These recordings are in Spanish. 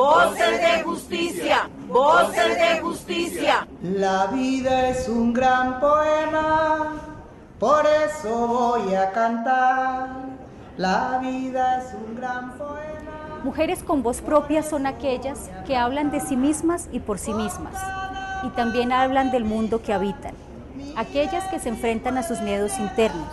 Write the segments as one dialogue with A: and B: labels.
A: voces de justicia, voces de justicia.
B: La vida es un gran poema, por eso voy a cantar. La vida es un gran poema.
C: Mujeres con voz propia son aquellas que hablan de sí mismas y por sí mismas, y también hablan del mundo que habitan. Aquellas que se enfrentan a sus miedos internos,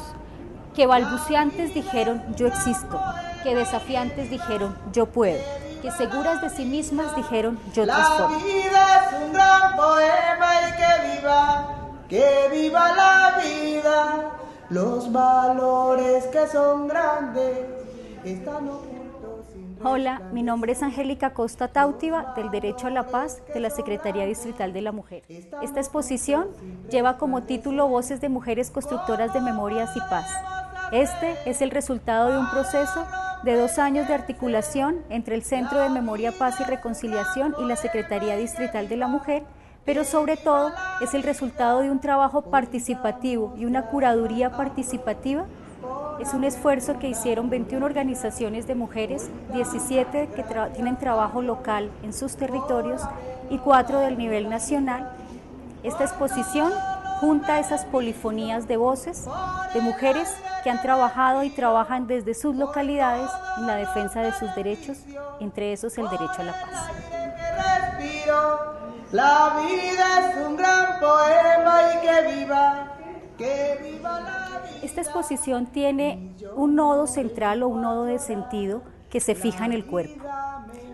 C: que balbuceantes dijeron yo existo, que desafiantes dijeron yo puedo, que seguras de sí mismas dijeron yo transformo.
B: La vida es un gran poema y que viva, que viva la vida. Los valores que son grandes están
C: Hola, mi nombre es Angélica Costa Tautiva del Derecho a la Paz de la Secretaría Distrital de la Mujer. Esta exposición lleva como título Voces de Mujeres Constructoras de Memorias y Paz. Este es el resultado de un proceso de dos años de articulación entre el Centro de Memoria, Paz y Reconciliación y la Secretaría Distrital de la Mujer, pero sobre todo es el resultado de un trabajo participativo y una curaduría participativa. Es un esfuerzo que hicieron 21 organizaciones de mujeres, 17 que tienen trabajo local en sus territorios y 4 del nivel nacional. Esta exposición junta esas polifonías de voces de mujeres que han trabajado y trabajan desde sus localidades en la defensa de sus derechos, entre esos el derecho a la paz.
B: La vida es un gran poema y que viva, que viva la vida.
C: Esta exposición tiene un nodo central o un nodo de sentido que se fija en el cuerpo.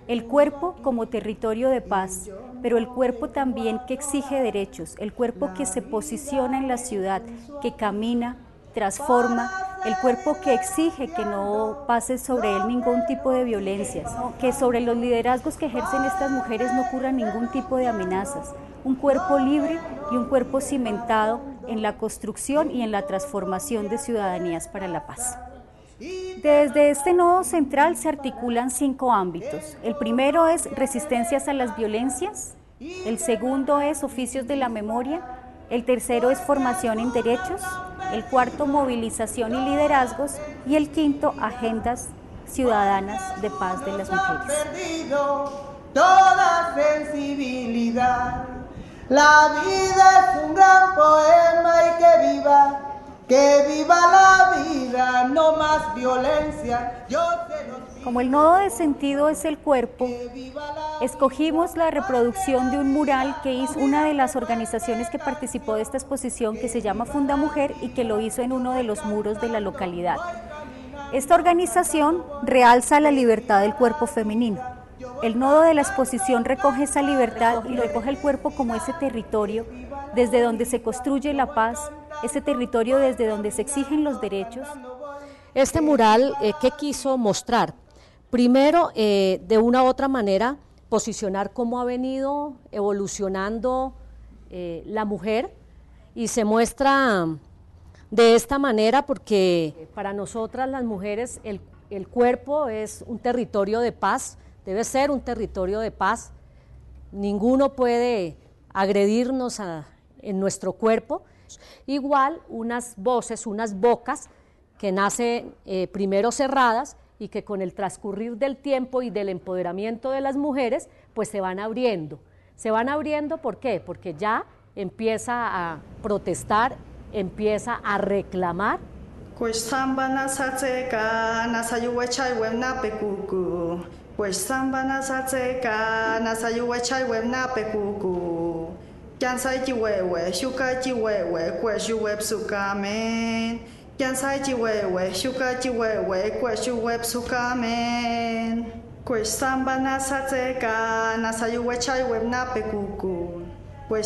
C: El cuerpo como territorio de paz, pero el cuerpo también que exige derechos, el cuerpo que se posiciona en la ciudad, que camina, transforma, el cuerpo que exige que no pase sobre él ningún tipo de violencias, que sobre los liderazgos que ejercen estas mujeres no ocurra ningún tipo de amenazas, un cuerpo libre y un cuerpo cimentado en la construcción y en la transformación de ciudadanías para la paz. Desde este nodo central se articulan cinco ámbitos. El primero es resistencias a las violencias, el segundo es oficios de la memoria, el tercero es formación en derechos, el cuarto movilización y liderazgos. Y el quinto agendas ciudadanas de paz de las mujeres.
B: La vida es un gran poema y que viva, que viva la vida, no más violencia. Yo se los
C: Como el nodo de sentido es el cuerpo, escogimos la reproducción de un mural que hizo una de las organizaciones que participó de esta exposición que se llama Funda Mujer y que lo hizo en uno de los muros de la localidad. Esta organización realza la libertad del cuerpo femenino. El nodo de la exposición recoge esa libertad y recoge el cuerpo como ese territorio desde donde se construye la paz, ese territorio desde donde se exigen los derechos,
D: Este mural, eh, ¿qué quiso mostrar? Primero, eh, de una u otra manera, posicionar cómo ha venido evolucionando eh, la mujer y se muestra de esta manera porque para nosotras las mujeres el, el cuerpo es un territorio de paz, debe ser un territorio de paz. Ninguno puede agredirnos a- en nuestro cuerpo. Igual unas voces, unas bocas que nacen eh, primero cerradas y que con el transcurrir del tiempo y del empoderamiento de las mujeres, pues se van abriendo. Se van abriendo, ¿por qué? Porque ya empieza a protestar, empieza a reclamar
E: Pues. Kansai chiwewe, shuka chiwewe, kweshu websuka men. Kansai Kwe shuka chiwewe, kweshu websuka men. Kwesamba nasateka, nasayuwe chaiwe nape kuku. we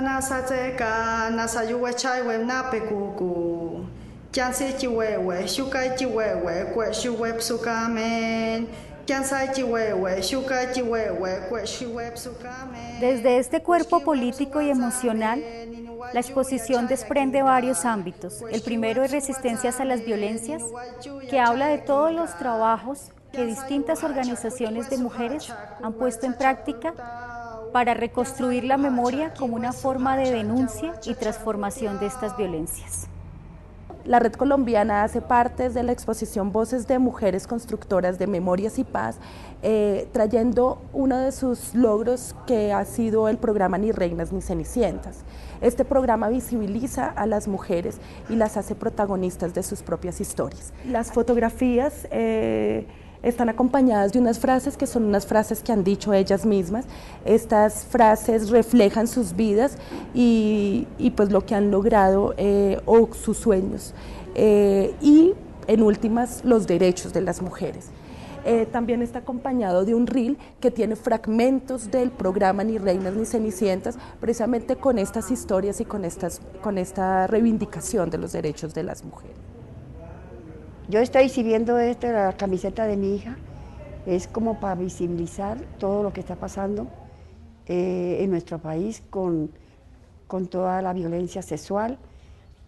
E: nasateka, nasayuwe chaiwe nape kuku. Kansi chiwewe, shuka chiwewe, kweshu websuka men.
C: Desde este cuerpo político y emocional, la exposición desprende varios ámbitos. El primero es resistencias a las violencias, que habla de todos los trabajos que distintas organizaciones de mujeres han puesto en práctica para reconstruir la memoria como una forma de denuncia y transformación de estas violencias.
F: La Red Colombiana hace parte de la exposición Voces de Mujeres Constructoras de Memorias y Paz, eh, trayendo uno de sus logros que ha sido el programa Ni Reinas ni Cenicientas. Este programa visibiliza a las mujeres y las hace protagonistas de sus propias historias. Las fotografías eh, están acompañadas de unas frases que son unas frases que han dicho ellas mismas. Estas frases reflejan sus vidas y, pues lo que han logrado eh, o sus sueños. Eh, y en últimas, los derechos de las mujeres. Eh, también está acompañado de un reel que tiene fragmentos del programa Ni Reinas ni Cenicientas, precisamente con estas historias y con, estas, con esta reivindicación de los derechos de las mujeres.
G: Yo estoy exhibiendo esta, la camiseta de mi hija, es como para visibilizar todo lo que está pasando eh, en nuestro país con, con, toda la violencia sexual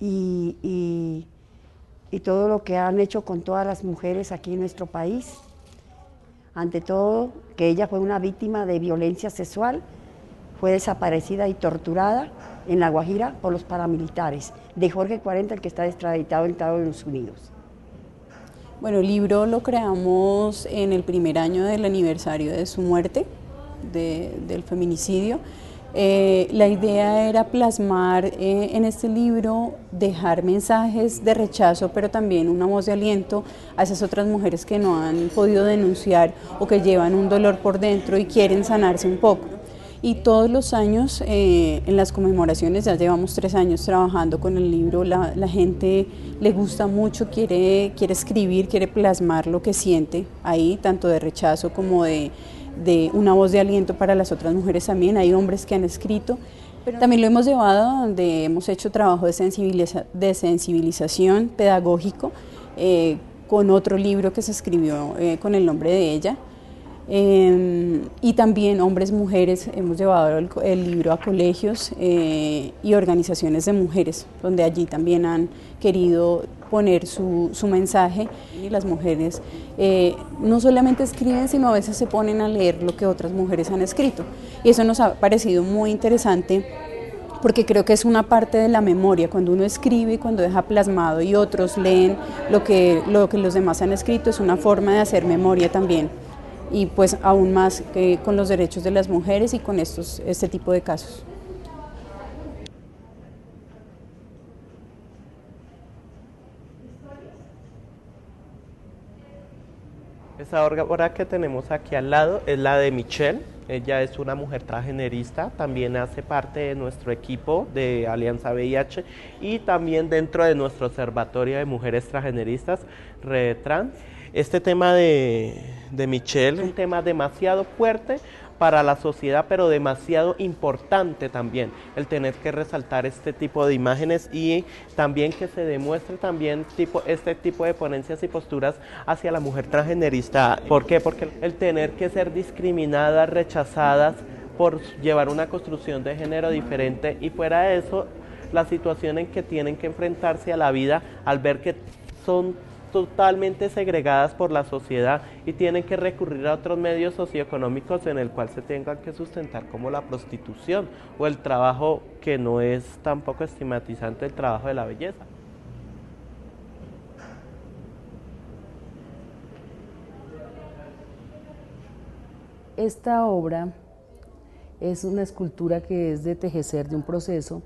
G: y, y, y todo lo que han hecho con todas las mujeres aquí en nuestro país. Ante todo, que ella fue una víctima de violencia sexual, fue desaparecida y torturada en La Guajira por los paramilitares, de Jorge 40, el que está extraditado en Estados Unidos.
H: Bueno, el libro lo creamos en el primer año del aniversario de su muerte, del feminicidio. Eh, la idea era plasmar eh, en este libro, dejar mensajes de rechazo, pero también una voz de aliento a esas otras mujeres que no han podido denunciar o que llevan un dolor por dentro y quieren sanarse un poco y todos los años eh, en las conmemoraciones, ya llevamos tres años trabajando con el libro, la, gente le gusta mucho, quiere, quiere escribir, quiere plasmar lo que siente ahí, tanto de rechazo como de, de una voz de aliento para las otras mujeres también, hay hombres que han escrito. También lo hemos llevado donde hemos hecho trabajo de, de sensibilización pedagógico eh, con otro libro que se escribió eh, con el nombre de ella, Em, y también hombres, mujeres, hemos llevado el, libro a colegios eh, y organizaciones de mujeres, donde allí también han querido poner su, su mensaje. Y las mujeres eh, no solamente escriben, sino a veces se ponen a leer lo que otras mujeres han escrito. Y eso nos ha parecido muy interesante porque creo que es una parte de la memoria, cuando uno escribe y cuando deja plasmado y otros leen lo que, lo que los demás han escrito, es una forma de hacer memoria también y pues aún más que con los derechos de las mujeres y con estos, este tipo de casos.
I: Esa obra que tenemos aquí al lado es la de Michelle. Ella es una mujer transgenerista, también hace parte de nuestro equipo de Alianza VIH y también dentro de nuestro observatorio de mujeres transgeneristas, Red Trans. Este tema de, de Michelle es un tema demasiado fuerte para la sociedad, pero demasiado importante también el tener que resaltar este tipo de imágenes y también que se demuestre también tipo, este tipo de ponencias y posturas hacia la mujer transgenerista. ¿Por qué? Porque el tener que ser discriminadas, rechazadas por llevar una construcción de género diferente y fuera de eso, la situación en que tienen que enfrentarse a la vida al ver que son totalmente segregadas por la sociedad y tienen que recurrir a otros medios socioeconómicos en el cual se tengan que sustentar como la prostitución o el trabajo que no es tampoco estigmatizante el trabajo de la belleza.
J: Esta obra es una escultura que es de tejecer de un proceso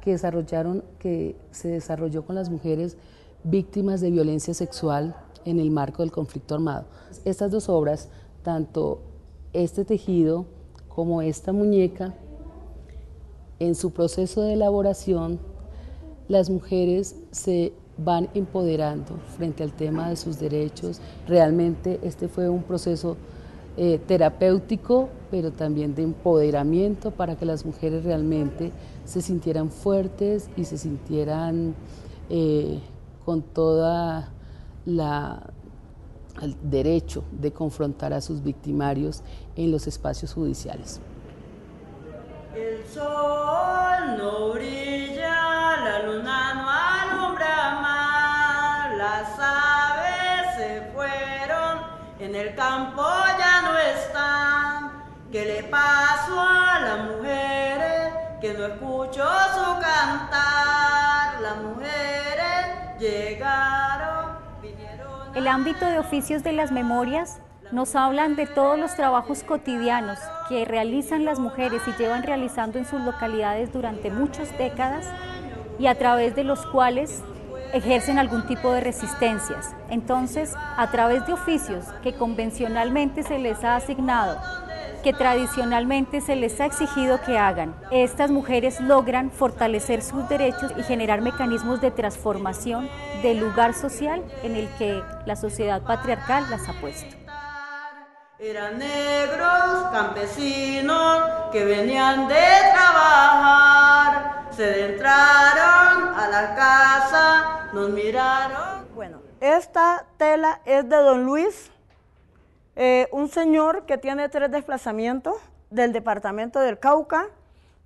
J: que desarrollaron que se desarrolló con las mujeres víctimas de violencia sexual en el marco del conflicto armado. Estas dos obras, tanto este tejido como esta muñeca, en su proceso de elaboración, las mujeres se van empoderando frente al tema de sus derechos. Realmente este fue un proceso eh, terapéutico, pero también de empoderamiento para que las mujeres realmente se sintieran fuertes y se sintieran eh, con toda la el derecho de confrontar a sus victimarios en los espacios judiciales.
A: El sol no brilla, El
C: ámbito de oficios de las memorias nos hablan de todos los trabajos cotidianos que realizan las mujeres y llevan realizando en sus localidades durante muchas décadas y a través de los cuales ejercen algún tipo de resistencias. Entonces, a través de oficios que convencionalmente se les ha asignado, que tradicionalmente se les ha exigido que hagan, estas mujeres logran fortalecer sus derechos y generar mecanismos de transformación del lugar social en el que la sociedad patriarcal las ha puesto.
B: Eran negros campesinos que venían de trabajar, se entraron a la casa, nos miraron.
E: Bueno, esta tela es de don Luis, eh, un señor que tiene tres desplazamientos del departamento del Cauca.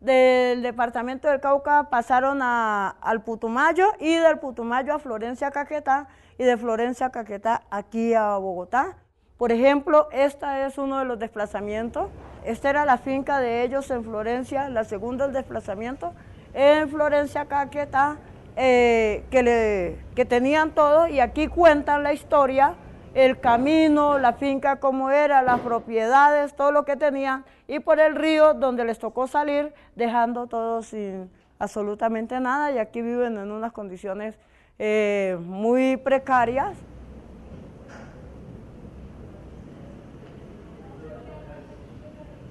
E: Del departamento del Cauca pasaron al Putumayo y del Putumayo a Florencia Caquetá y de Florencia Caquetá aquí a Bogotá. Por ejemplo, esta es uno de los desplazamientos. Esta era la finca de ellos en Florencia, la segunda el desplazamiento en Florencia Caquetá, eh, que, le, que tenían todo y aquí cuentan la historia, el camino, la finca como era, las propiedades, todo lo que tenían y por el río donde les tocó salir dejando todo sin absolutamente nada y aquí viven en unas condiciones eh, muy precarias.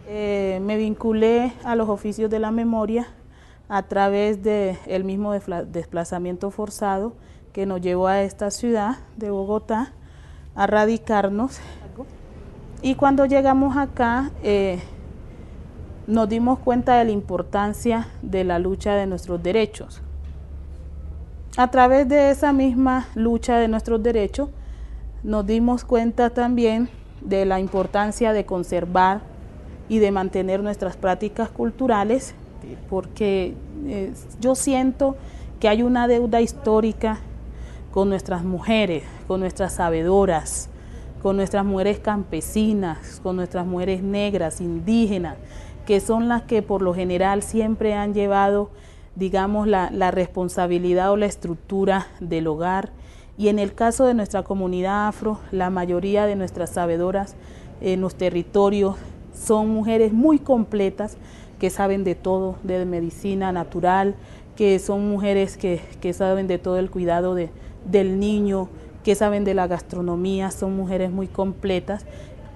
K: Eh, me vinculé a los oficios de la memoria a través del mismo desplazamiento forzado que nos llevó a esta ciudad de Bogotá a radicarnos. Y cuando llegamos acá eh, nos dimos cuenta de la importancia de la lucha de nuestros derechos. A través de esa misma lucha de nuestros derechos nos dimos cuenta también de la importancia de conservar y de mantener nuestras prácticas culturales, porque eh, yo siento que hay una deuda histórica con nuestras mujeres, con nuestras sabedoras, con nuestras mujeres campesinas, con nuestras mujeres negras, indígenas, que son las que por lo general siempre han llevado, digamos, la, responsabilidad o la estructura del hogar. Y en el caso de nuestra comunidad afro, la mayoría de nuestras sabedoras en los territorios son mujeres muy completas que saben de todo, de medicina natural, que son mujeres que, saben de todo el cuidado de, del niño, que saben de la gastronomía, son mujeres muy completas,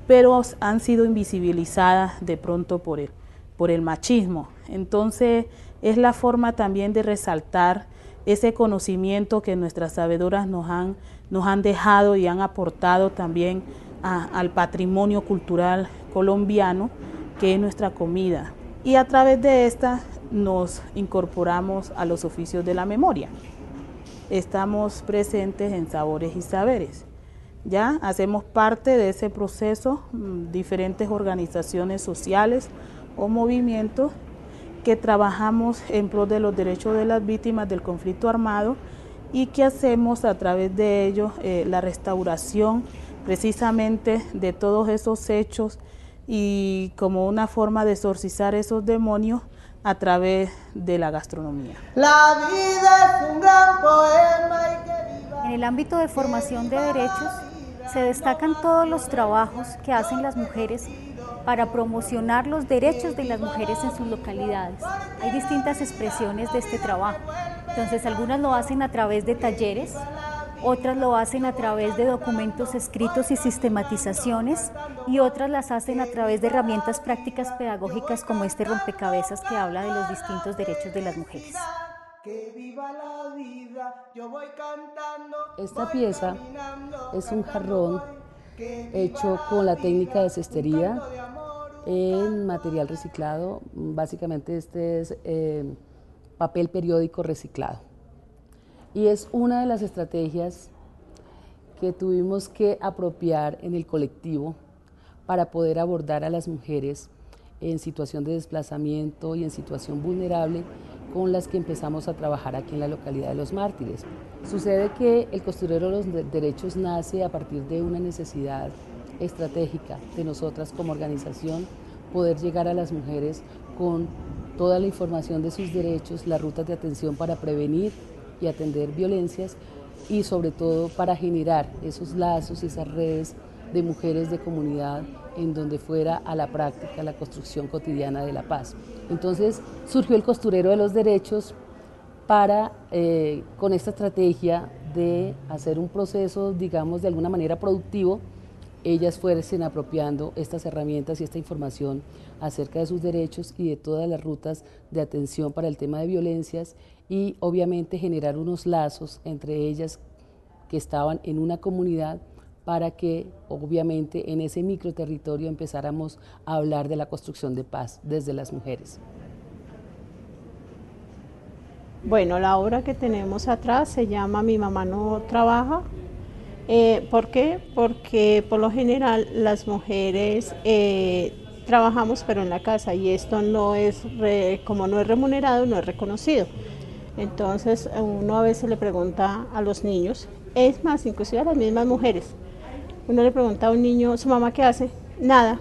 K: pero han sido invisibilizadas de pronto por el, machismo. Entonces es la forma también de resaltar ese conocimiento que nuestras sabedoras nos han, nos han dejado y han aportado también al patrimonio cultural colombiano, que es nuestra comida. Y a través de esta nos incorporamos a los oficios de la memoria. Estamos presentes en Sabores y Saberes. Ya hacemos parte de ese proceso mm, diferentes organizaciones sociales o movimientos que trabajamos en pro de los derechos de las víctimas del conflicto armado y que hacemos a través de ello eh, la restauración precisamente de todos esos hechos y como una forma de exorcizar esos demonios a través de la gastronomía.
B: La vida es un gran poema y que viva.
C: En el ámbito de formación de derechos se destacan todos los trabajos que hacen las mujeres para promocionar los derechos de las mujeres en sus localidades. Hay distintas expresiones de este trabajo. Entonces, algunas lo hacen a través de talleres, otras lo hacen a través de documentos escritos y sistematizaciones y otras las hacen a través de herramientas prácticas pedagógicas como este rompecabezas que habla de los distintos derechos de las mujeres.
J: Esta pieza es un jarrón hecho con la técnica de cestería en material reciclado. Básicamente este es eh, papel periódico reciclado. Y es una de las estrategias que tuvimos que apropiar en el colectivo para poder abordar a las mujeres en situación de desplazamiento y en situación vulnerable con las que empezamos a trabajar aquí en la localidad de Los Mártires. Sucede que el costurero de los derechos nace a partir de una necesidad estratégica de nosotras como organización poder llegar a las mujeres con toda la información de sus derechos, las rutas de atención para prevenir y atender violencias y sobre todo para generar esos lazos, esas redes de mujeres de comunidad en donde fuera a la práctica la construcción cotidiana de la paz. Entonces surgió el costurero de los derechos para, eh, con esta estrategia de hacer un proceso, digamos, de alguna manera productivo, ellas fuesen apropiando estas herramientas y esta información acerca de sus derechos y de todas las rutas de atención para el tema de violencias y obviamente generar unos lazos entre ellas que estaban en una comunidad para que obviamente en ese microterritorio empezáramos a hablar de la construcción de paz desde las mujeres.
L: Bueno, la obra que tenemos atrás se llama Mi mamá no trabaja. Eh, ¿Por qué? Porque por lo general las mujeres eh, trabajamos pero en la casa y esto no es, como no es remunerado, no es reconocido. Entonces uno a veces le pregunta a los niños, es más, inclusive a las mismas mujeres, uno le pregunta a un niño, ¿su mamá qué hace? Nada.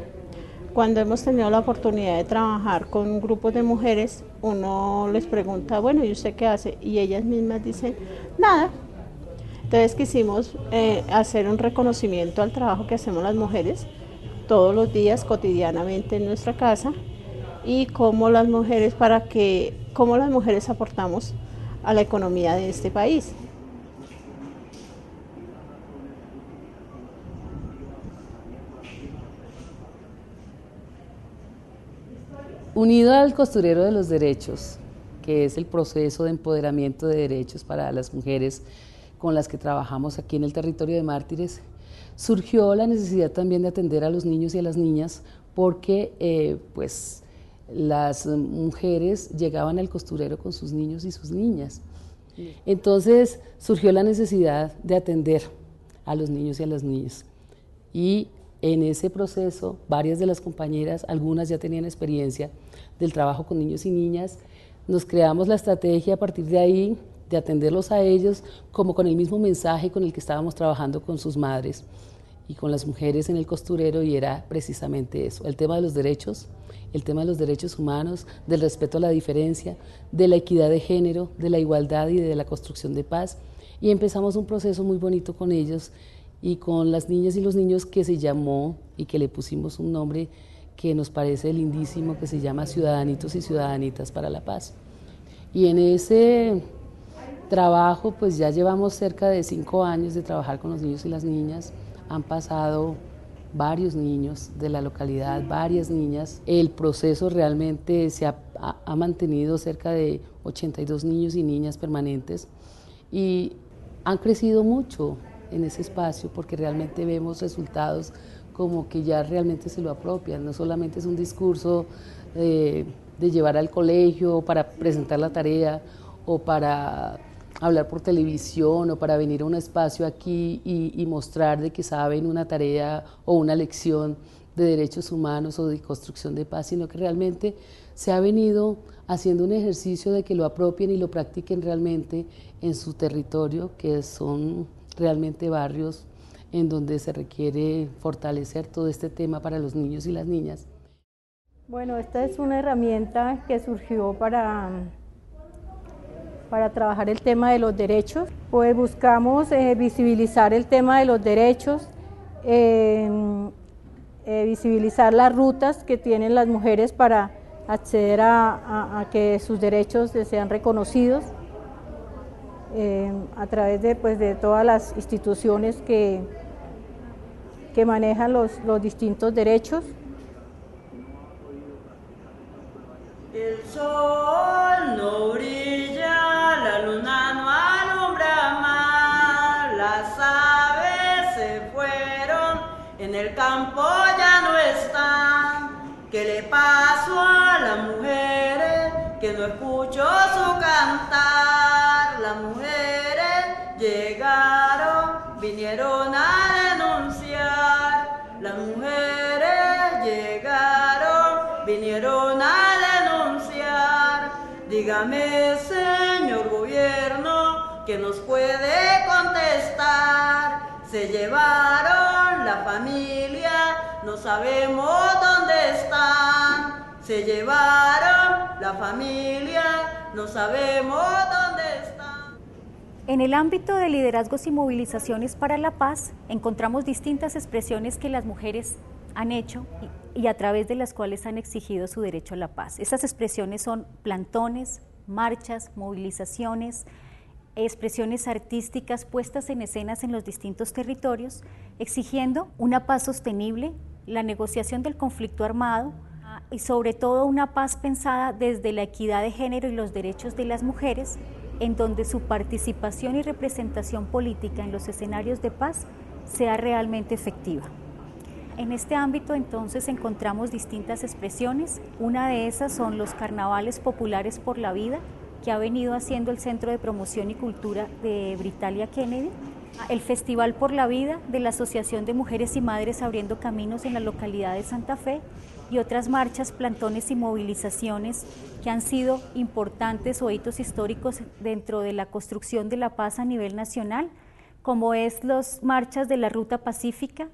L: Cuando hemos tenido la oportunidad de trabajar con grupos de mujeres, uno les pregunta, bueno, ¿y usted qué hace? Y ellas mismas dicen, nada. Entonces quisimos eh, hacer un reconocimiento al trabajo que hacemos las mujeres todos los días, cotidianamente en nuestra casa, y cómo las mujeres, para que, cómo las mujeres aportamos a la economía de este país.
J: Unido al costurero de los derechos, que es el proceso de empoderamiento de derechos para las mujeres con las que trabajamos aquí en el territorio de Mártires, surgió la necesidad también de atender a los niños y a las niñas porque eh, pues las mujeres llegaban al costurero con sus niños y sus niñas. Entonces surgió la necesidad de atender a los niños y a las niñas. Y en ese proceso, varias de las compañeras, algunas ya tenían experiencia del trabajo con niños y niñas, nos creamos la estrategia a partir de ahí de atenderlos a ellos como con el mismo mensaje con el que estábamos trabajando con sus madres y con las mujeres en el costurero y era precisamente eso, el tema de los derechos, el tema de los derechos humanos, del respeto a la diferencia, de la equidad de género, de la igualdad y de la construcción de paz. Y empezamos un proceso muy bonito con ellos y con las niñas y los niños que se llamó y que le pusimos un nombre que nos parece lindísimo, que se llama Ciudadanitos y Ciudadanitas para la Paz. Y en ese trabajo, pues ya llevamos cerca de cinco años de trabajar con los niños y las niñas. Han pasado varios niños de la localidad, varias niñas. El proceso realmente se ha, mantenido cerca de 82 niños y niñas permanentes y han crecido mucho en ese espacio porque realmente vemos resultados como que ya realmente se lo apropian, no solamente es un discurso eh, de llevar al colegio para presentar la tarea o para hablar por televisión o para venir a un espacio aquí y, y, mostrar de que saben una tarea o una lección de derechos humanos o de construcción de paz, sino que realmente se ha venido haciendo un ejercicio de que lo apropien y lo practiquen realmente en su territorio, que son realmente barrios en donde se requiere fortalecer todo este tema para los niños y las niñas.
L: Bueno, esta es una herramienta que surgió para, para trabajar el tema de los derechos. Pues buscamos eh, visibilizar el tema de los derechos, eh, eh, visibilizar las rutas que tienen las mujeres para acceder a, a, que sus derechos sean reconocidos. Eh, a través de, pues, de todas las instituciones que, que manejan los, los distintos derechos.
A: El sol no brilla, la luna no alumbra más, las aves se fueron, en el campo ya no están. ¿Qué le pasó a las mujeres que no escucho su cantar? Las mujeres llegaron, vinieron a Señor gobierno, que nos puede contestar. Se llevaron la familia, no sabemos dónde están. Se llevaron la familia, no sabemos dónde están.
C: En el ámbito de liderazgos y movilizaciones para la paz encontramos distintas expresiones que las mujeres han hecho y a través de las cuales han exigido su derecho a la paz. Esas expresiones son plantones, marchas, movilizaciones, expresiones artísticas puestas en escenas en los distintos territorios, exigiendo una paz sostenible, la negociación del conflicto armado y sobre todo una paz pensada desde la equidad de género y los derechos de las mujeres, en donde su participación y representación política en los escenarios de paz sea realmente efectiva. En este ámbito entonces encontramos distintas expresiones. Una de esas son los carnavales populares por la vida, que ha venido haciendo el Centro de Promoción y Cultura de Britalia Kennedy, el Festival por la Vida de la Asociación de Mujeres y Madres Abriendo Caminos en la localidad de Santa Fe y otras marchas, plantones y movilizaciones que han sido importantes o hitos históricos dentro de la construcción de la paz a nivel nacional, como es las marchas de la Ruta Pacífica,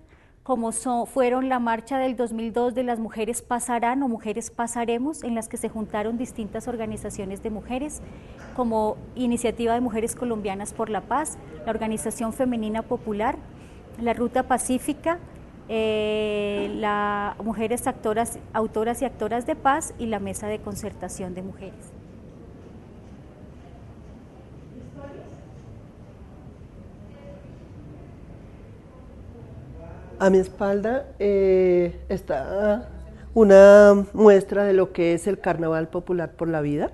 C: como fueron la marcha del 2002 de las Mujeres Pasarán o Mujeres Pasaremos, en las que se juntaron distintas organizaciones de mujeres, como Iniciativa de Mujeres Colombianas por la Paz, la Organización Femenina Popular, la Ruta Pacífica, eh, la Mujeres Actoras, Autoras y Actoras de Paz y la Mesa de Concertación de Mujeres.
M: A mi espalda eh, está una muestra de lo que es el Carnaval Popular por la Vida,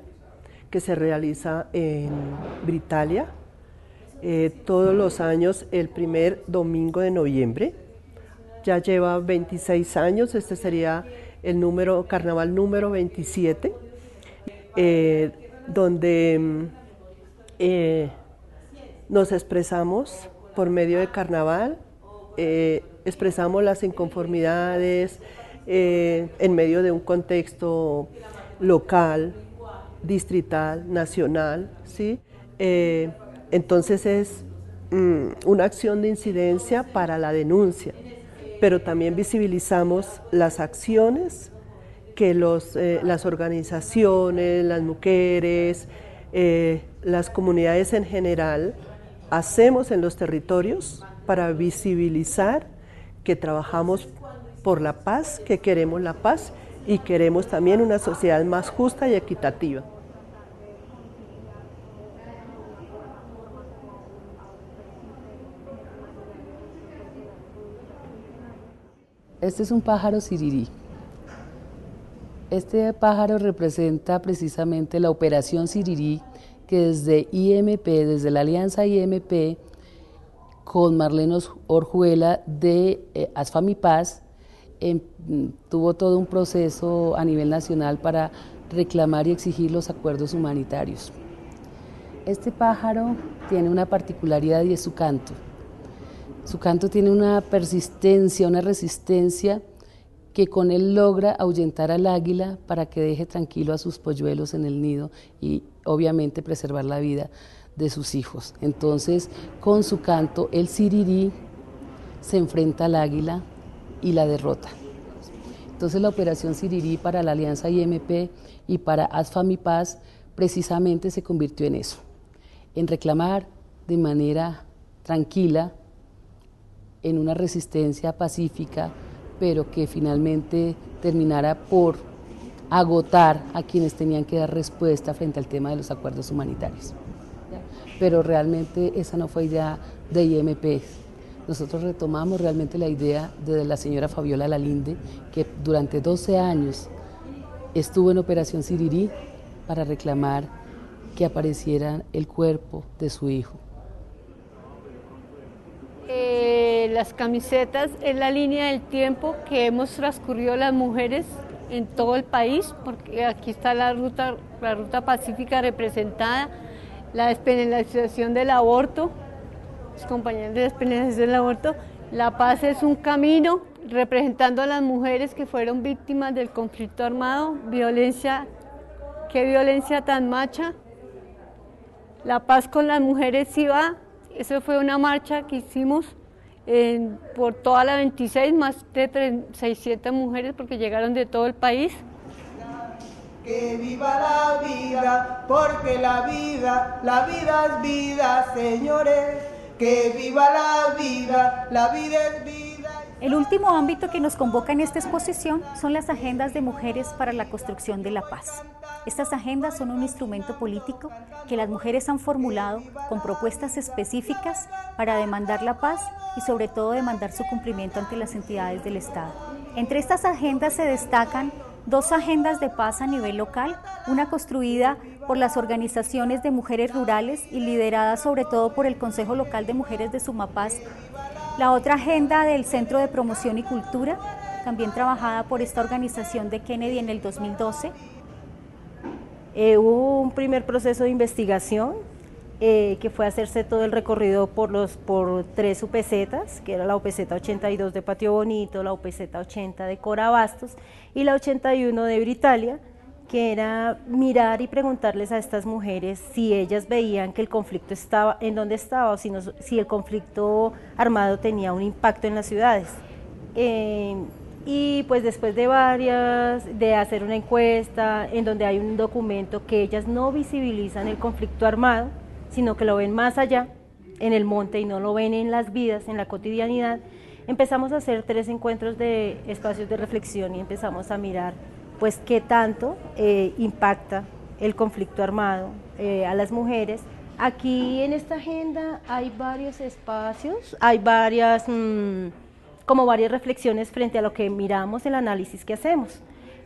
M: que se realiza en Britalia eh, todos los años el primer domingo de noviembre. Ya lleva 26 años, este sería el número, carnaval número 27, eh, donde nos expresamos por medio de carnaval expresamos las inconformidades eh, en medio de un contexto local, distrital, nacional, ¿sí? Eh, entonces es mm, una acción de incidencia para la denuncia, pero también visibilizamos las acciones que los, eh, las organizaciones, las mujeres, las comunidades en general hacemos en los territorios para visibilizar que trabajamos por la paz, que queremos la paz y queremos también una sociedad más justa y equitativa.
J: Este es un pájaro sirirí. Este pájaro representa precisamente la operación sirirí que desde IMP, desde la alianza IMP, con Marlene Orjuela de eh, Asfamipaz, em, tuvo todo un proceso a nivel nacional para reclamar y exigir los acuerdos humanitarios. Este pájaro tiene una particularidad y es su canto. Su canto tiene una persistencia, una resistencia que con él logra ahuyentar al águila para que deje tranquilo a sus polluelos en el nido y obviamente preservar la vida de sus hijos. Entonces, con su canto, el sirirí se enfrenta al águila y la derrota. Entonces, la operación Sirirí para la Alianza IMP y para ASFAMI Paz precisamente se convirtió en eso, en reclamar de manera tranquila, en una resistencia pacífica, pero que finalmente terminara por agotar a quienes tenían que dar respuesta frente al tema de los acuerdos humanitarios pero realmente esa no fue idea de IMP. Nosotros retomamos realmente la idea de la señora Fabiola Lalinde, que durante 12 años estuvo en Operación Sirirí para reclamar que apareciera el cuerpo de su hijo.
N: Eh, las camisetas es la línea del tiempo que hemos transcurrido las mujeres en todo el país, porque aquí está la ruta, la ruta pacífica representada la despenalización del aborto, los compañeros de despenalización del aborto, la paz es un camino representando a las mujeres que fueron víctimas del conflicto armado, violencia, qué violencia tan macha. La paz con las mujeres sí va, eso fue una marcha que hicimos por toda la 26, más de 600 mujeres porque llegaron de todo el país.
B: Que viva la vida porque la vida, la vida es vida, señores. Que viva la vida, la vida es vida.
C: El último ámbito que nos convoca en esta exposición son las agendas de mujeres para la construcción de la paz. Estas agendas son un instrumento político que las mujeres han formulado con propuestas específicas para demandar la paz y sobre todo demandar su cumplimiento ante las entidades del Estado. Entre estas agendas se destacan dos agendas de paz a nivel local, una construida por las organizaciones de mujeres rurales y liderada sobre todo por el Consejo Local de Mujeres de Sumapaz la otra agenda del Centro de Promoción y Cultura, también trabajada por esta organización de Kennedy en el 2012.
O: Eh, hubo un primer proceso de investigación eh, que fue hacerse todo el recorrido por, los, por tres UPZs, que era la UPZ 82 de Patio Bonito, la UPZ 80 de Cora Bastos y la 81 de Britalia, que era mirar y preguntarles a estas mujeres si ellas veían que el conflicto estaba, en dónde estaba, o si, si el conflicto armado tenía un impacto en las ciudades. Eh, y pues después de varias, de hacer una encuesta en donde hay un documento que ellas no visibilizan el conflicto armado, sino que lo ven más allá, en el monte y no lo ven en las vidas, en la cotidianidad, empezamos a hacer tres encuentros de espacios de reflexión y empezamos a mirar pues qué tanto eh, impacta el conflicto armado eh, a las mujeres. Aquí en esta agenda hay varios espacios, hay varias, mm, como varias reflexiones frente a lo que miramos, el análisis que hacemos.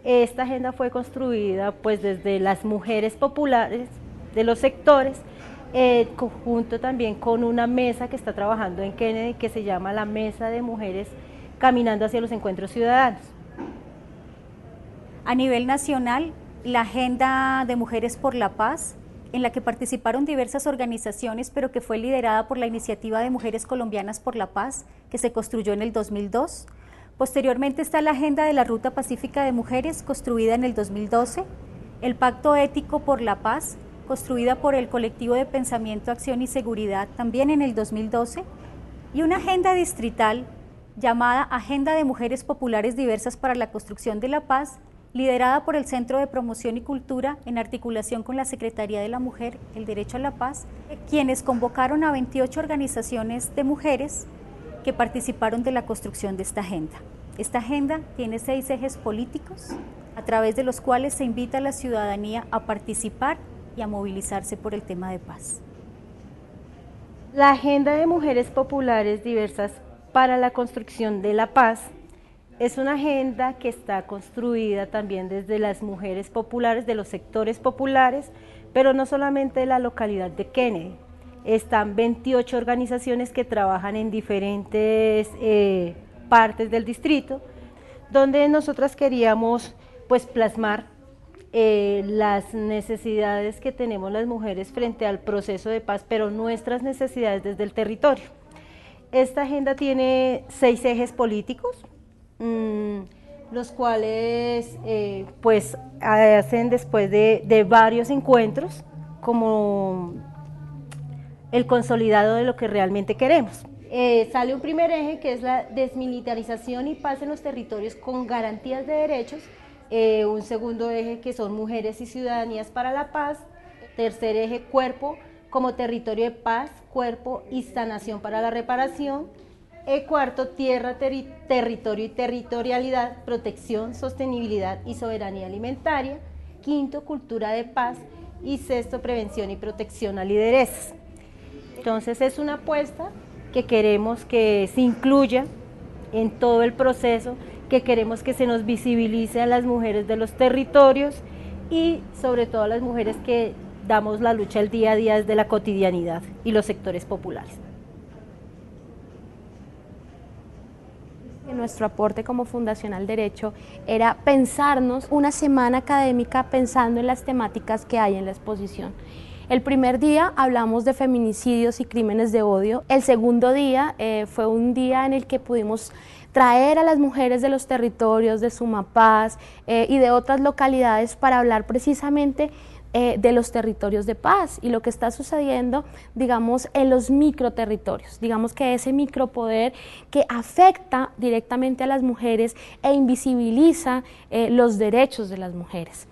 O: Esta agenda fue construida pues desde las mujeres populares de los sectores, eh, conjunto también con una mesa que está trabajando en Kennedy que se llama la Mesa de Mujeres Caminando hacia los Encuentros Ciudadanos.
C: A nivel nacional, la Agenda de Mujeres por la Paz, en la que participaron diversas organizaciones, pero que fue liderada por la Iniciativa de Mujeres Colombianas por la Paz, que se construyó en el 2002. Posteriormente está la Agenda de la Ruta Pacífica de Mujeres, construida en el 2012, el Pacto Ético por la Paz, construida por el Colectivo de Pensamiento, Acción y Seguridad, también en el 2012, y una agenda distrital llamada Agenda de Mujeres Populares Diversas para la Construcción de la Paz, liderada por el Centro de Promoción y Cultura en articulación con la Secretaría de la Mujer, el Derecho a la Paz, quienes convocaron a 28 organizaciones de mujeres que participaron de la construcción de esta agenda. Esta agenda tiene seis ejes políticos a través de los cuales se invita a la ciudadanía a participar y a movilizarse por el tema de paz.
O: La Agenda de Mujeres Populares Diversas para la Construcción de la Paz es una agenda que está construida también desde las mujeres populares, de los sectores populares, pero no solamente de la localidad de Kennedy. Están 28 organizaciones que trabajan en diferentes eh, partes del distrito, donde nosotras queríamos pues plasmar eh, las necesidades que tenemos las mujeres frente al proceso de paz, pero nuestras necesidades desde el territorio. Esta agenda tiene seis ejes políticos, Mm, los cuales eh, pues hacen después de, varios encuentros como el consolidado de lo que realmente queremos. Eh, sale un primer eje que es la desmilitarización y paz en los territorios con garantías de derechos, eh, un segundo eje que son mujeres y ciudadanías para la paz, tercer eje cuerpo como territorio de paz, cuerpo y sanación para la reparación, el cuarto, tierra, territorio y territorialidad, protección, sostenibilidad y soberanía alimentaria. Quinto, cultura de paz. Y sexto, prevención y protección a lideresas. Entonces es una apuesta que queremos que se incluya en todo el proceso, que queremos que se nos visibilice a las mujeres de los territorios y sobre todo a las mujeres que damos la lucha el día a día desde la cotidianidad y los sectores populares.
P: Nuestro aporte como Fundacional Derecho era pensarnos una semana académica pensando en las temáticas que hay en la exposición. El primer día hablamos de feminicidios y crímenes de odio. El segundo día eh, fue un día en el que pudimos traer a las mujeres de los territorios de Sumapaz eh, y de otras localidades para hablar precisamente eh, de los territorios de paz y lo que está sucediendo, digamos, en los microterritorios. Digamos que ese micropoder que afecta directamente a las mujeres e invisibiliza eh, los derechos de las mujeres.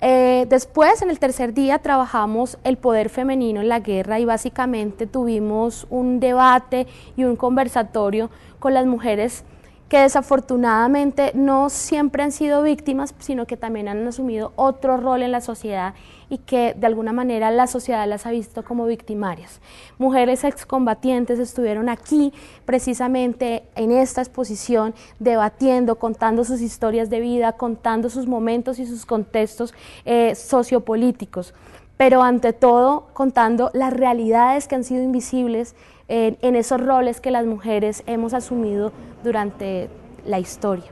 P: Eh, después, en el tercer día, trabajamos el poder femenino en la guerra y básicamente tuvimos un debate y un conversatorio con las mujeres que desafortunadamente no siempre han sido víctimas, sino que también han asumido otro rol en la sociedad y que de alguna manera la sociedad las ha visto como victimarias. Mujeres excombatientes estuvieron aquí precisamente en esta exposición debatiendo, contando sus historias de vida, contando sus momentos y sus contextos eh, sociopolíticos, pero ante todo contando las realidades que han sido invisibles en, esos roles que las mujeres hemos asumido durante la historia.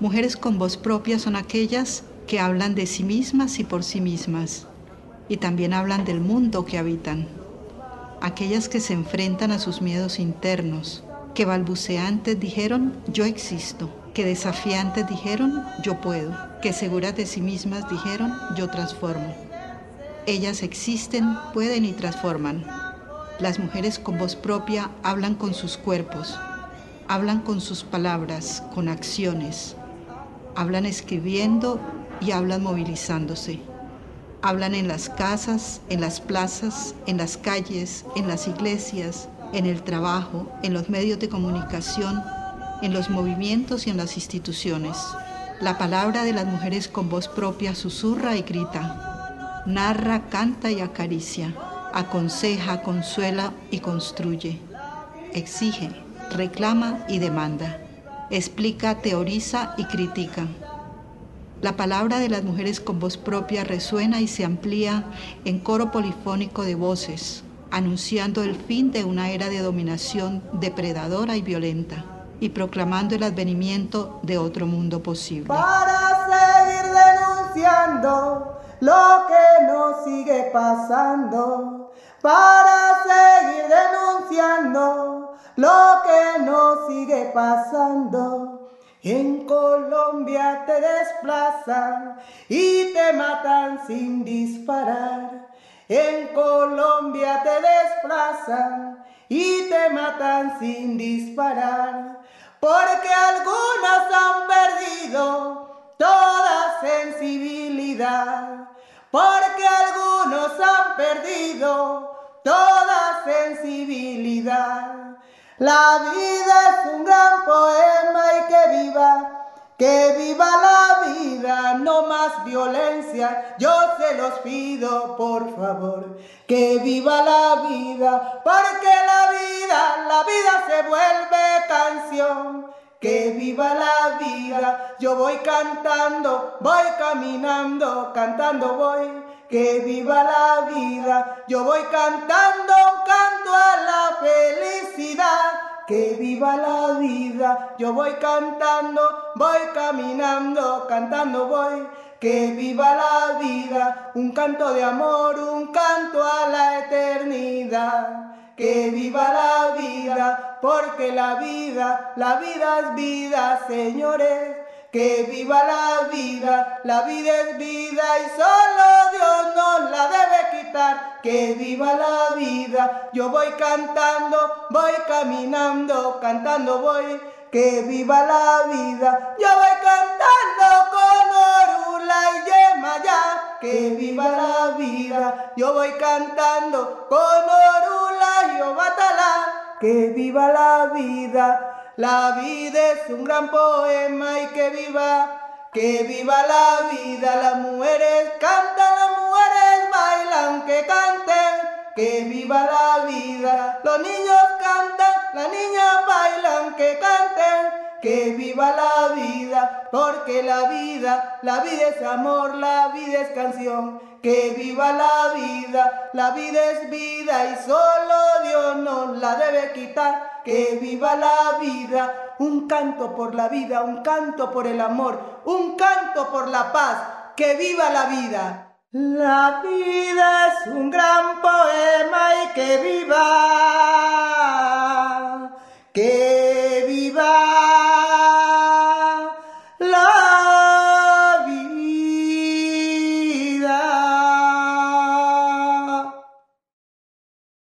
Q: Mujeres con voz propia son aquellas que hablan de sí mismas y por sí mismas, y también hablan del mundo que habitan. Aquellas que se enfrentan a sus miedos internos, que balbuceantes dijeron yo existo, que desafiantes dijeron yo puedo, que seguras de sí mismas dijeron yo transformo. Ellas existen, pueden y transforman. Las mujeres con voz propia hablan con sus cuerpos, hablan con sus palabras, con acciones, hablan escribiendo y hablan movilizándose. Hablan en las casas, en las plazas, en las calles, en las iglesias, en el trabajo, en los medios de comunicación, en los movimientos y en las instituciones. La palabra de las mujeres con voz propia susurra y grita, narra, canta y acaricia aconseja, consuela y construye, exige, reclama y demanda, explica, teoriza y critica. La palabra de las mujeres con voz propia resuena y se amplía en coro polifónico de voces, anunciando el fin de una era de dominación depredadora y violenta y proclamando el advenimiento de otro mundo posible.
B: Para seguir denunciando lo que nos sigue pasando para seguir denunciando lo que nos sigue pasando. En Colombia te desplazan y te matan sin disparar. En Colombia te desplazan y te matan sin disparar. Porque algunos han perdido toda sensibilidad porque algunos han perdido toda sensibilidad. La vida es un gran poema y que viva, que viva la vida, no más violencia. Yo se los pido, por favor, que viva la vida, porque la vida, la vida se vuelve canción que viva la vida. Yo voy cantando, voy caminando, cantando voy, que viva la vida. Yo voy cantando, canto a la felicidad. Que viva la vida, yo voy cantando, voy caminando, cantando voy, que viva la vida, un canto de amor, un canto a la eternidad que viva la vida, porque la vida, la vida es vida, señores. Que viva la vida, la vida es vida y solo Dios nos la debe quitar. Que viva la vida, yo voy cantando, voy caminando, cantando voy. Que viva la vida, yo voy cantando con orula y Yemaya. Que viva la vida, yo voy cantando con orula Que viva la vida. La vida es un gran poema y que viva, que viva la vida. Las mujeres cantan, las mujeres bailan, que canten, que viva la vida. Los niños cantan, las niñas bailan, que canten que viva la vida, porque la vida, la vida es amor, la vida es canción, que viva la vida, la vida es vida y solo Dios nos la debe quitar, que viva la vida, un canto por la vida, un canto por el amor, un canto por la paz, que viva la vida. La vida es un gran poema y que viva.